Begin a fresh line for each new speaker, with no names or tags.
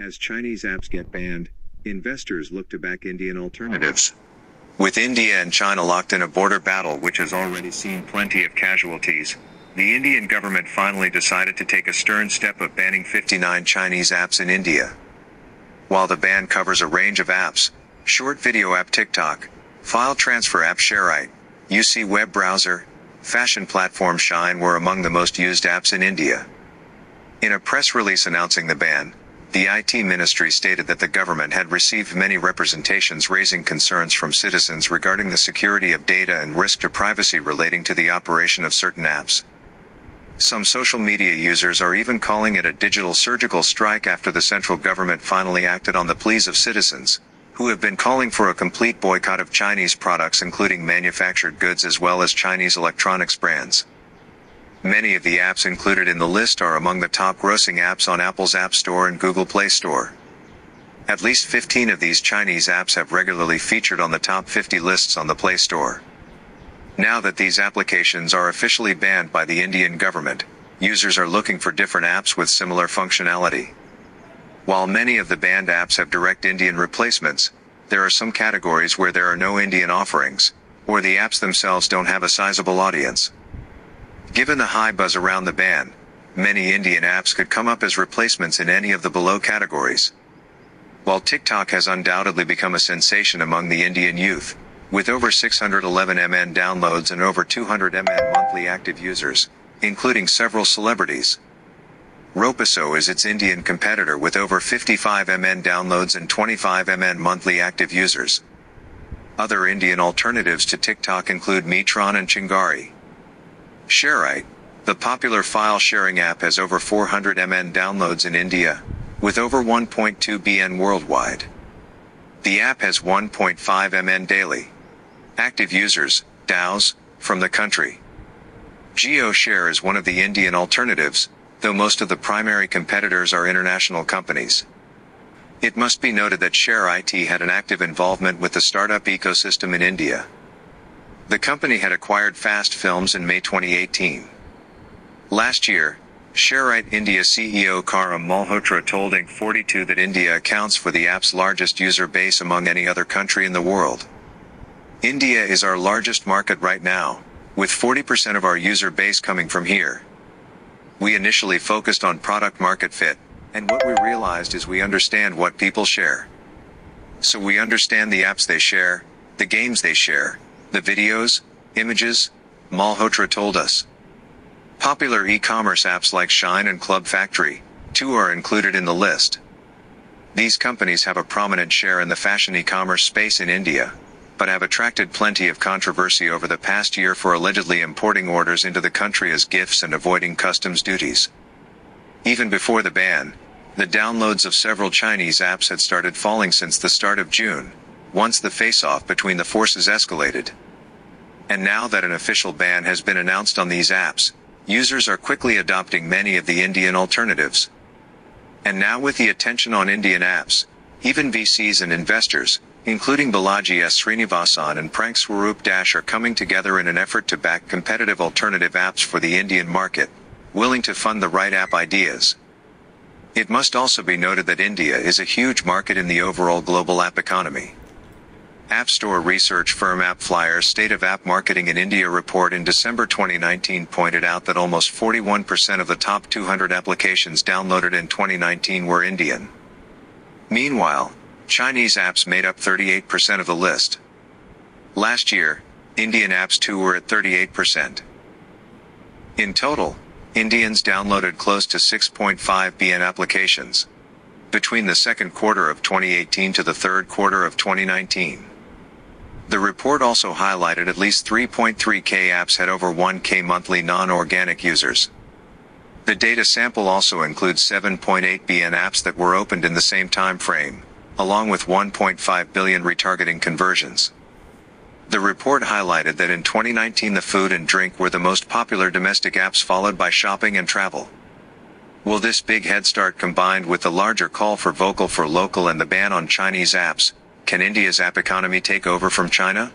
As Chinese apps get banned, investors look to back Indian alternatives. With India and China locked in a border battle which has already seen plenty of casualties, the Indian government finally decided to take a stern step of banning 59 Chinese apps in India. While the ban covers a range of apps, short video app TikTok, file transfer app SHAREit, UC web browser, fashion platform Shein were among the most used apps in India. In a press release announcing the ban, the IT ministry stated that the government had received many representations raising concerns from citizens regarding the security of data and risk to privacy relating to the operation of certain apps. Some social media users are even calling it a digital surgical strike after the central government finally acted on the pleas of citizens, who have been calling for a complete boycott of Chinese products including manufactured goods as well as Chinese electronics brands. Many of the apps included in the list are among the top grossing apps on Apple's App Store and Google Play Store. At least 15 of these Chinese apps have regularly featured on the top 50 lists on the Play Store. Now that these applications are officially banned by the Indian government, users are looking for different apps with similar functionality. While many of the banned apps have direct Indian replacements, there are some categories where there are no Indian offerings, or the apps themselves don't have a sizable audience. Given the high buzz around the ban, many Indian apps could come up as replacements in any of the below categories. While TikTok has undoubtedly become a sensation among the Indian youth, with over 611 MN downloads and over 200 MN monthly active users, including several celebrities. Roposo is its Indian competitor with over 55 MN downloads and 25 MN monthly active users. Other Indian alternatives to TikTok include Mitron and Chingari. SHAREit, the popular file sharing app has over 400 MN downloads in India, with over 1.2 BN worldwide. The app has 1.5 MN daily. Active users, DAUs, from the country. GeoShare is one of the Indian alternatives, though most of the primary competitors are international companies. It must be noted that SHAREit had an active involvement with the startup ecosystem in India. The company had acquired Fastfilmz in May 2018. Last year, SHAREit India CEO Karam Malhotra told Inc42 that India accounts for the app's largest user base among any other country in the world. India is our largest market right now, with 40% of our user base coming from here. We initially focused on product market fit, and what we realized is we understand what people share. So we understand the apps they share, the games they share, the videos, images, Malhotra told us. Popular e-commerce apps like Shein and Club Factory, too are included in the list. These companies have a prominent share in the fashion e-commerce space in India, but have attracted plenty of controversy over the past year for allegedly importing orders into the country as gifts and avoiding customs duties. Even before the ban, the downloads of several Chinese apps had started falling since the start of June, once the face-off between the forces escalated. And now that an official ban has been announced on these apps, users are quickly adopting many of the Indian alternatives. And now with the attention on Indian apps, even VCs and investors, including Balaji S. Srinivasan and Prayank Swaroop Dash are coming together in an effort to back competitive alternative apps for the Indian market, willing to fund the right app ideas. It must also be noted that India is a huge market in the overall global app economy. App Store research firm AppsFlyer's State of App Marketing in India report in December 2019 pointed out that almost 41% of the top 200 applications downloaded in 2019 were Indian. Meanwhile, Chinese apps made up 38% of the list. Last year, Indian apps too were at 38%. In total, Indians downloaded close to 6.5 BN applications between the second quarter of 2018 to the third quarter of 2019. The report also highlighted at least 3.3k apps had over 1k monthly non-organic users. The data sample also includes 7.8 BN apps that were opened in the same time frame along with 1.5 billion retargeting conversions. The report highlighted that in 2019 the food and drink were the most popular domestic apps followed by shopping and travel. Will this big head start combined with the larger call for vocal for local and the ban on Chinese apps, can India's app economy take over from China?